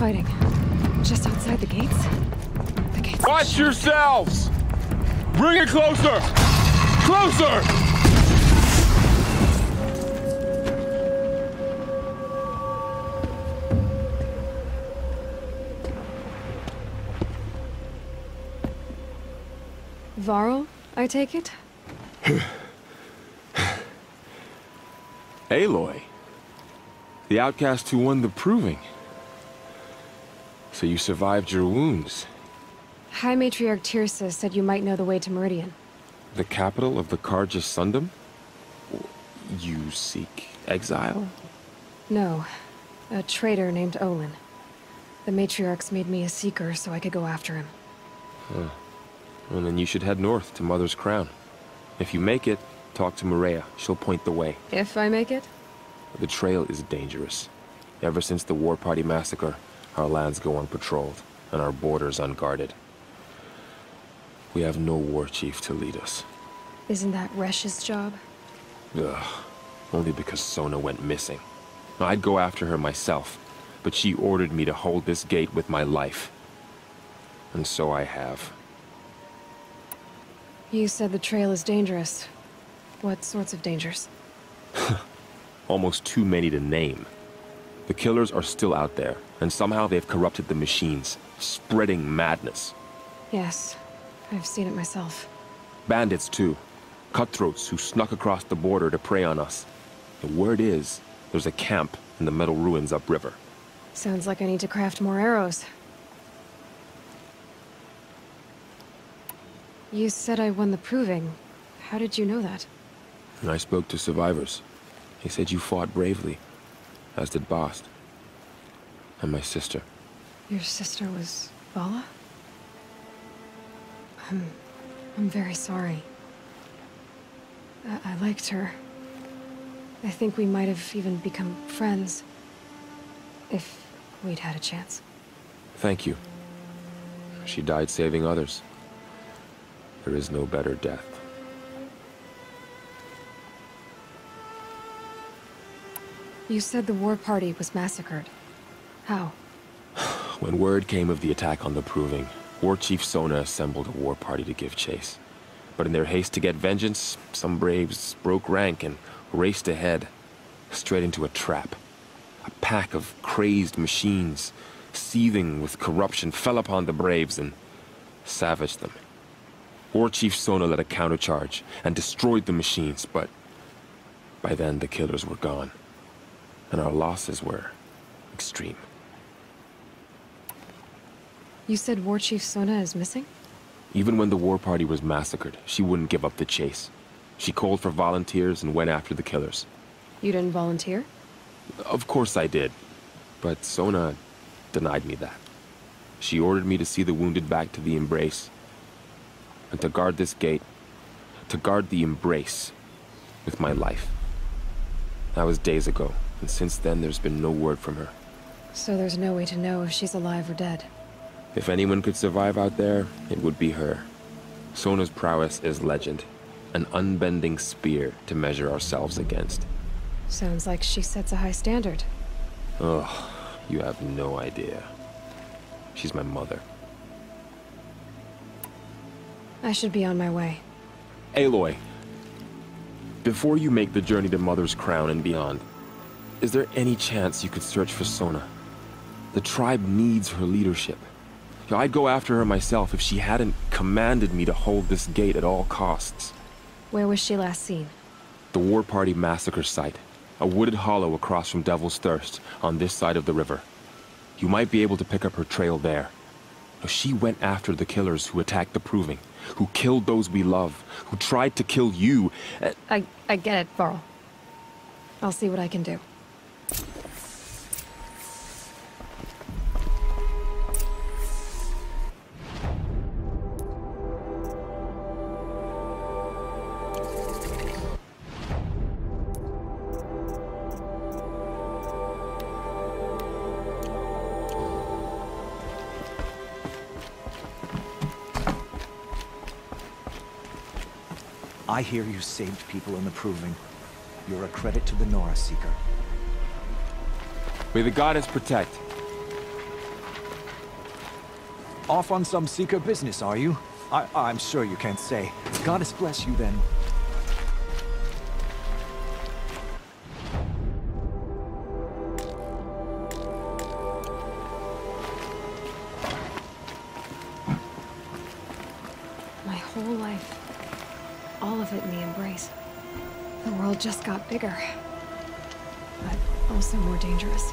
fighting. Just outside the gates? The gates... Watch yourselves! Bring it closer! Closer! Varl, I take it? Aloy. The outcast who won the proving. So you survived your wounds. High Matriarch Teersa said you might know the way to Meridian. The capital of the Carja Sundom? You seek exile? No. A traitor named Olin. The Matriarchs made me a seeker so I could go after him. Huh. Well, then you should head north to Mother's Crown. If you make it, talk to Maria. She'll point the way. If I make it? The trail is dangerous. Ever since the War Party massacre, our lands go unpatrolled, and our borders unguarded. We have no war chief to lead us. Isn't that Resh's job? Ugh. Only because Sona went missing. I'd go after her myself, but she ordered me to hold this gate with my life. And so I have. You said the trail is dangerous. What sorts of dangers? Almost too many to name. The killers are still out there, and somehow they've corrupted the machines, spreading madness. Yes, I've seen it myself. Bandits, too. Cutthroats who snuck across the border to prey on us. The word is, there's a camp in the metal ruins upriver. Sounds like I need to craft more arrows. You said I won the proving. How did you know that? I spoke to survivors. They said you fought bravely, as did Bast. And my sister. Your sister was Vala? I'm... I'm very sorry. I, I liked her. I think we might have even become friends. If we'd had a chance. Thank you. She died saving others. There is no better death. You said the war party was massacred. How? When word came of the attack on the Proving, War Chief Sona assembled a war party to give chase. But in their haste to get vengeance, some braves broke rank and raced ahead, straight into a trap. A pack of crazed machines, seething with corruption, fell upon the braves and savaged them. War Chief Sona led a countercharge and destroyed the machines, but by then the killers were gone, and our losses were extreme. You said War Chief Sona is missing? Even when the war party was massacred, she wouldn't give up the chase. She called for volunteers and went after the killers. You didn't volunteer? Of course I did. But Sona denied me that. She ordered me to see the wounded back to the Embrace. And to guard this gate. To guard the Embrace. With my life. That was days ago, and since then there's been no word from her. So there's no way to know if she's alive or dead. If anyone could survive out there, it would be her. Sona's prowess is legend. An unbending spear to measure ourselves against. Sounds like she sets a high standard. Ugh, you have no idea. She's my mother. I should be on my way. Aloy, before you make the journey to Mother's Crown and beyond, is there any chance you could search for Sona? The tribe needs her leadership. I'd go after her myself if she hadn't commanded me to hold this gate at all costs. Where was she last seen? The War Party massacre site. A wooded hollow across from Devil's Thirst, on this side of the river. You might be able to pick up her trail there. She went after the killers who attacked the Proving, who killed those we love, who tried to kill you. I, I get it, Varl. I'll see what I can do. I hear you saved people in the Proving. You're a credit to the Nora Seeker. May the goddess protect. Off on some Seeker business, are you? I I'm sure you can't say. Goddess bless you then. My whole life. All of it in the embrace. The world just got bigger. But also more dangerous.